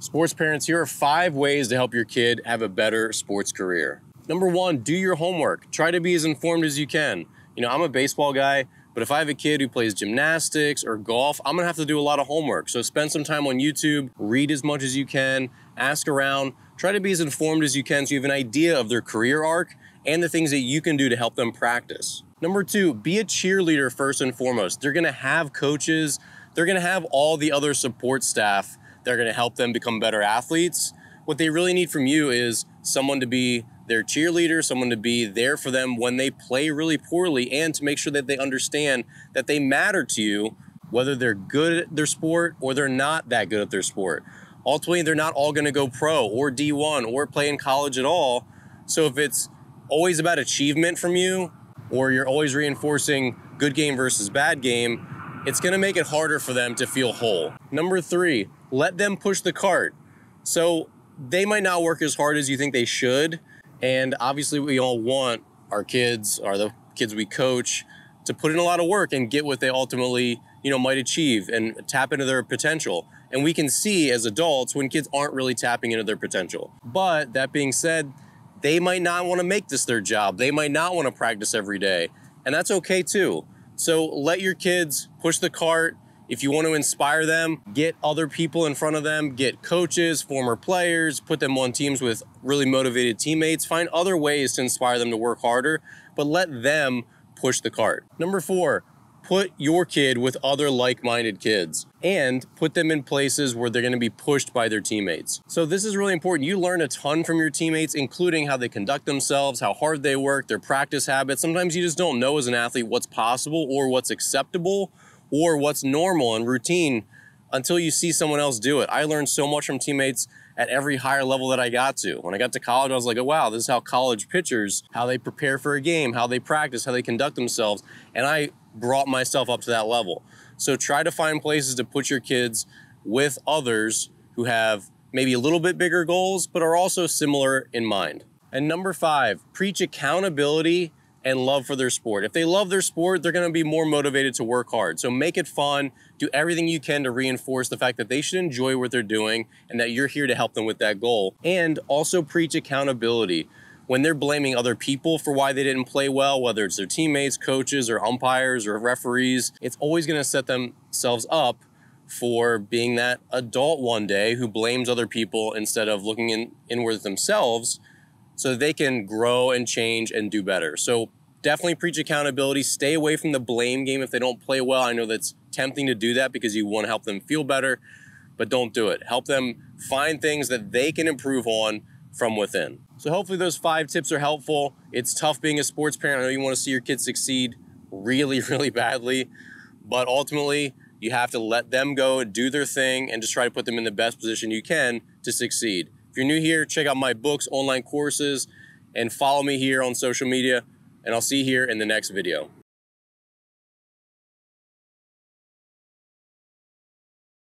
Sports parents, here are five ways to help your kid have a better sports career. Number one, do your homework. Try to be as informed as you can. You know, I'm a baseball guy, but if I have a kid who plays gymnastics or golf, I'm gonna have to do a lot of homework. So spend some time on YouTube, read as much as you can, ask around, try to be as informed as you can so you have an idea of their career arc and the things that you can do to help them practice. Number two, be a cheerleader first and foremost. They're gonna have coaches, they're gonna have all the other support staff that are gonna help them become better athletes. What they really need from you is someone to be their cheerleader, someone to be there for them when they play really poorly, and to make sure that they understand that they matter to you, whether they're good at their sport or they're not that good at their sport. Ultimately, they're not all gonna go pro or D1 or play in college at all. So if it's always about achievement from you, or you're always reinforcing good game versus bad game, it's gonna make it harder for them to feel whole. Number three, let them push the cart. So they might not work as hard as you think they should. And obviously, we all want our kids, or the kids we coach, to put in a lot of work and get what they ultimately, you know, might achieve and tap into their potential. And we can see as adults when kids aren't really tapping into their potential. But that being said, they might not want to make this their job. They might not want to practice every day. And that's okay too. So let your kids push the cart. If you want to inspire them, get other people in front of them, get coaches, former players, put them on teams with really motivated teammates, find other ways to inspire them to work harder, but let them push the cart. Number four, put your kid with other like-minded kids and put them in places where they're going to be pushed by their teammates. So this is really important. You learn a ton from your teammates, including how they conduct themselves, how hard they work, their practice habits. Sometimes you just don't know as an athlete what's possible or what's acceptable or what's normal and routine until you see someone else do it. I learned so much from teammates at every higher level that I got to. When I got to college, I was like, oh, wow, this is how college pitchers, how they prepare for a game, how they practice, how they conduct themselves. And I brought myself up to that level. So try to find places to put your kids with others who have maybe a little bit bigger goals, but are also similar in mind. And number five, preach accountability and love for their sport. If they love their sport, they're gonna be more motivated to work hard. So make it fun, do everything you can to reinforce the fact that they should enjoy what they're doing and that you're here to help them with that goal. And also preach accountability when they're blaming other people for why they didn't play well, whether it's their teammates, coaches, or umpires or referees, it's always going to set themselves up for being that adult one day who blames other people instead of looking in, inward themselves so they can grow and change and do better. So definitely preach accountability. Stay away from the blame game if they don't play well. I know that's tempting to do that because you want to help them feel better, but don't do it. Help them find things that they can improve on from within. So hopefully those five tips are helpful. It's tough being a sports parent. I know you want to see your kids succeed really, really badly, but ultimately you have to let them go and do their thing and just try to put them in the best position you can to succeed. If you're new here, check out my books, online courses, and follow me here on social media, and I'll see you here in the next video.